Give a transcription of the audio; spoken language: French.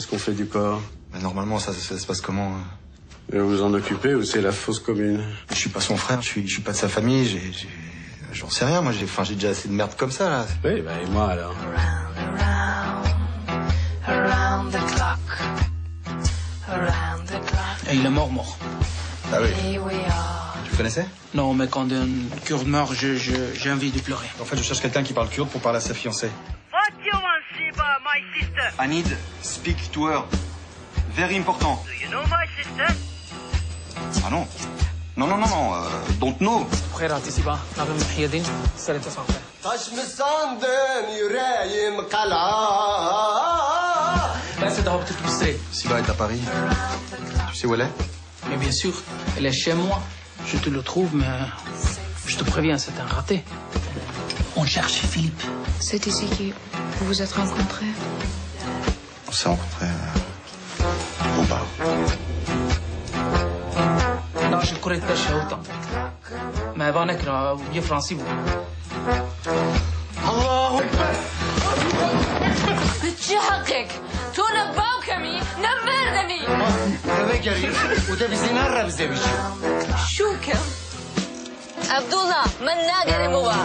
Qu'est-ce qu'on fait du corps? Bah, normalement, ça, ça se passe comment Et Vous vous en occupez ou c'est la fausse commune? Je suis pas son frère, je suis, je suis pas de sa famille, j'ai, j'ai- j'en sais rien, moi, j'ai, enfin, j'ai déjà assez de merde comme ça, là. Oui, bah et moi alors? Around the clock. Around the clock. Et il est mort, mort. Ah oui. Tu le connaissais? Non, mais quand un kurde meurt, je- je- j'ai envie de pleurer. En fait, je cherche quelqu'un qui parle kurde pour parler à sa fiancée sister? I need speak to her. Very important. Do you know my sister? Ah non. Non, non, non, non, euh, don't know. بخيراتي سيبا نظم محي الدين سنة 99 taş mı sandın yüreğim kala بس ده هو بتكتب ستريت Siba est à Paris. Tu sais où elle est Mais bien sûr, elle est chez moi. Je te le trouve, mais je te préviens, c'est un raté. On cherche Philippe. C'est ici que vous vous êtes rencontrés On s'est rencontrés euh, au bar. لا je connais pas Shauta. Mais va نكره bien français vous. بتشهقك تونا باوكمي نمردني Eve geliyor o da bizi nerede bize bir şey شو كم عبد الله من ناقر بابا